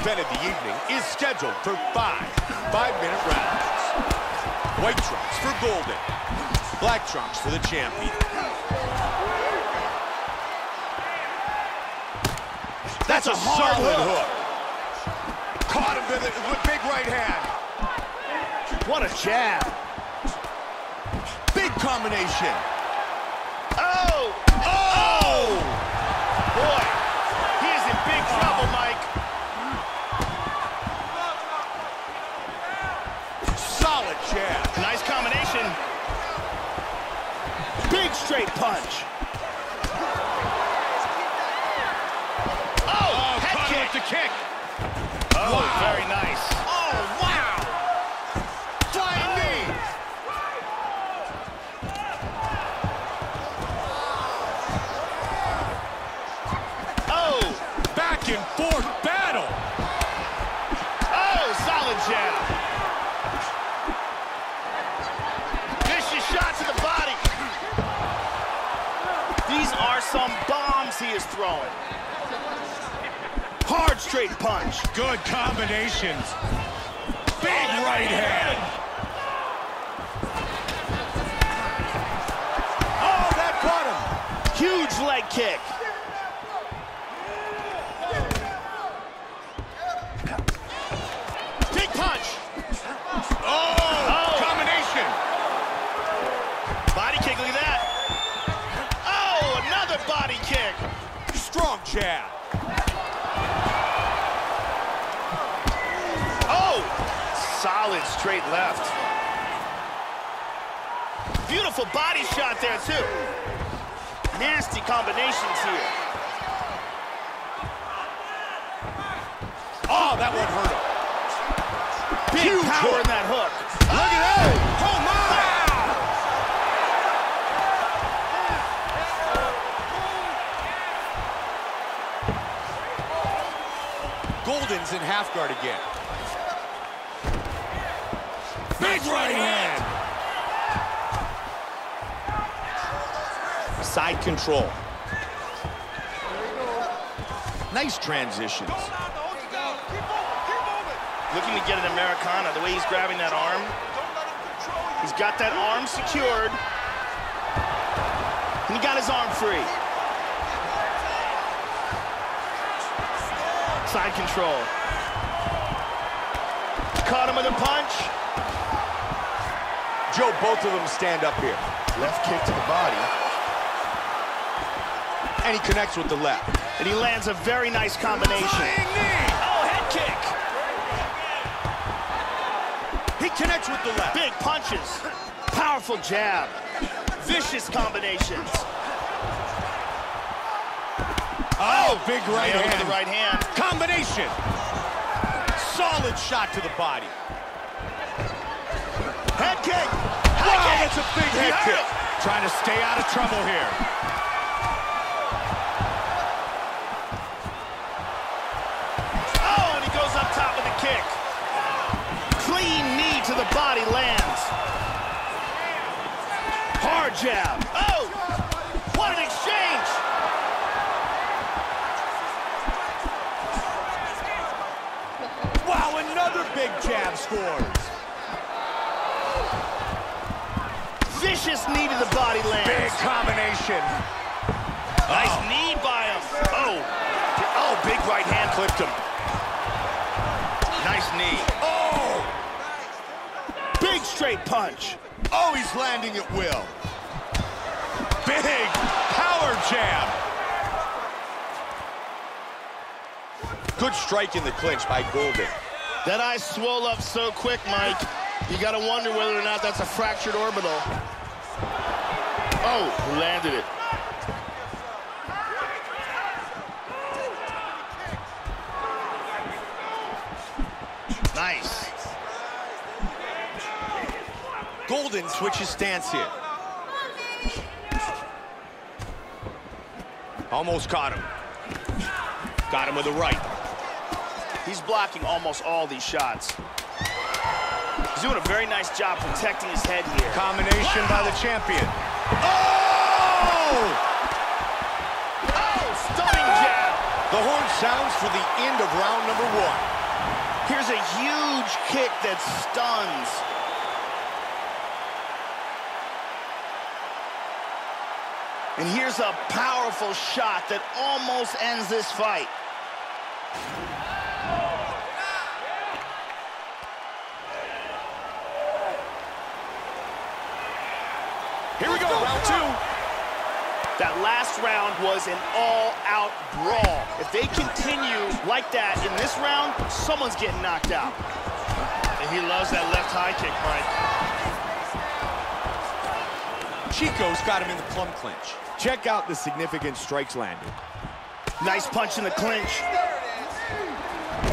event of the evening is scheduled for five five-minute rounds. White trunks for Golden. Black trunks for the champion. That's, a, hard solid hook. hook. Caught him with a with big right hand. What a jab. Big combination. Jab. Nice combination. Big straight punch. Oh, oh head kick. the kick. Oh, Wow. very nice. Oh, wow! Flying oh. knee. Oh, Back and forth battle. oh, solid jab. Vicious shot to the body. These are some bombs he is throwing. Hard straight punch. Good combinations. Big right hand. Oh, that caught him. Huge leg kick. Solid straight left. Beautiful body shot there, too. Nasty combinations here. Oh, that one hurt him. Big Huge power hook. in that hook. Look at that. Oh, my. Golden's in half guard again. Big right hand. Side control. Nice transitions. Looking to get an Americana, the way he's grabbing that arm. He's got that arm secured. And he got his arm free. Side control. Caught him with a punch. Joe, both of them stand up here. Left kick to the body. And he connects with the left. And he lands a very nice combination. Flying knee. Oh, head kick. He connects with the left. Big punches. Powerful jab. Vicious combinations. Oh, big right Nailed hand. with the right hand. Combination. Solid shot to the body. Head kick. Wow, that's a big head kick. Trying to stay out of trouble here. Oh, and he goes up top with a kick. Clean knee to the body lands. Hard jab. Oh, what an exchange. Wow, another big jab scores. Vicious knee to the body land. Big lands. combination. Nice oh. knee by him. Oh, oh, big right hand clipped him. Nice knee. Oh, Big straight punch. oh, he's landing at will. Big power jam. Good strike in the clinch by Golden. That eye swole up so quick, Mike. You gotta wonder whether or not that's a fractured orbital. Oh, landed it. Nice. Golden switches stance here. Almost caught him. Got him with the right. He's blocking almost all these shots. He's doing a very nice job protecting his head here. Combination by the champion. Oh! Oh, stunning jab. The horn sounds for the end of round number one. Here's a huge kick that stuns. And here's a powerful shot that almost ends this fight. Here we go, round two. That last round was an all-out brawl. If they continue like that in this round, someone's getting knocked out. And he loves that left high kick, Mike. Chico's got him in the plum clinch. Check out the significant strikes landed. Nice punch in the clinch.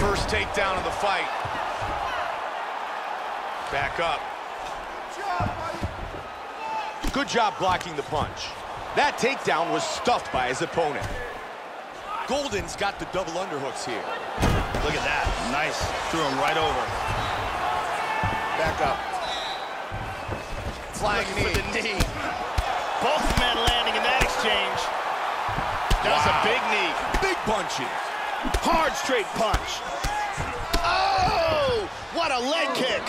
First takedown of the fight. Back up. Good job blocking the punch. That takedown was stuffed by his opponent. Golden's got the double underhooks here. Look at that. Nice. Threw him right over. Back up. Flying knee. For the knee. Both men landing in that exchange. That was a big knee. Big punches. Hard straight punch. Oh! What a leg kick.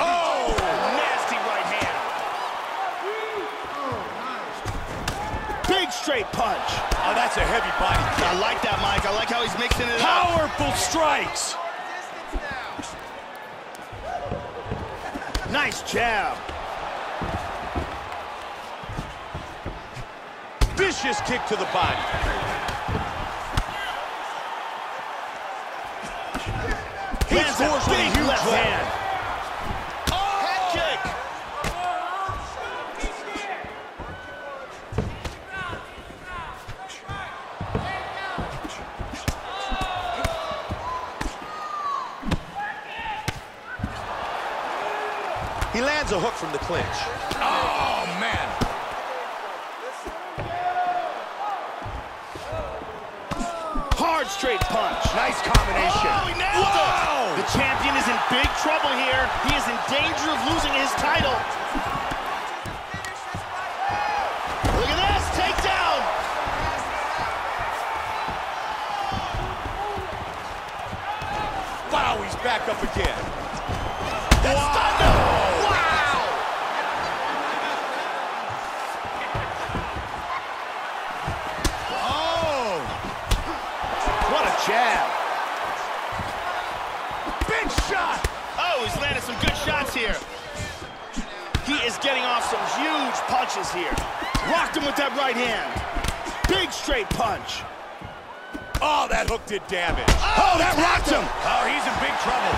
Oh! Nasty right hand. Big straight punch. Oh, that's a heavy body kick. I like that, Mike. I like how he's mixing it up. Powerful strikes. Nice jab. Vicious kick to the body. He Lands scores with a huge left. hand. Head kick. He lands a hook from the clinch. Oh, man. Hard straight punch. Nice combination. Oh, he nailed Wow! it. The champion is in big trouble here. He is in danger of losing his title. Look at this, takedown. Wow, he's back up again. Jab. Big shot! Oh, he's landed some good shots here. He is getting off some huge punches here. Rocked him with that right hand. Big straight punch. Oh, that hook did damage. Oh, oh that rocked him. Oh, he's in big trouble.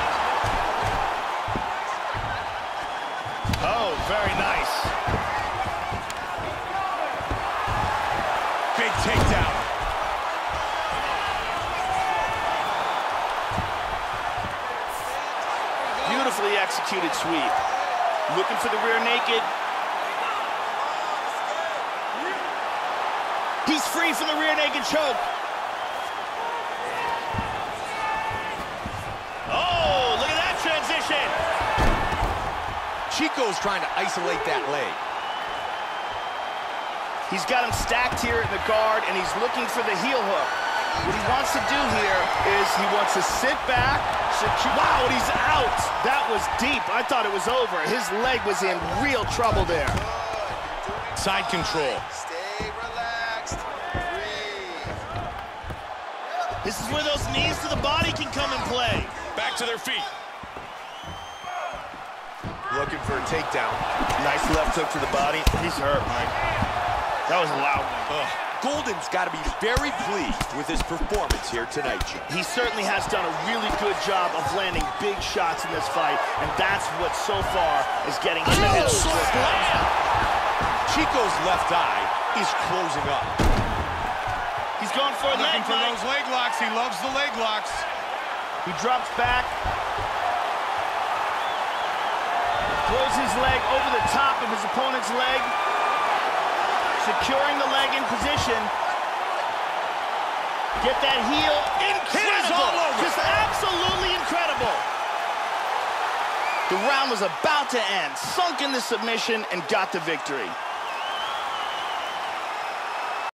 Rear naked. He's free from the rear naked choke. Oh, look at that transition. Chico's trying to isolate that leg. He's got him stacked here in the guard, and he's looking for the heel hook. What he wants to do here is he wants to sit back, secure. Wow, and he's out. That was deep. I thought it was over. His leg was in real trouble there. Side control. Stay relaxed. Breathe. This is where those knees to the body can come and play. Back to their feet. Looking for a takedown. Nice left hook to the body. He's hurt, Mike. That was a loud one. Ugh. Golden's got to be very pleased with his performance here tonight, Chico. He certainly has done a really good job of landing big shots in this fight, and that's what so far is getting him ahead. of the. Chico's left eye is closing up. He's going for a leg Looking for those leg locks. He loves the leg locks. He drops back. Throws his leg over the top of his opponent's leg. Securing the leg in position. Get that heel. Incredible. Just absolutely incredible. The round was about to end. Sunk in the submission and got the victory.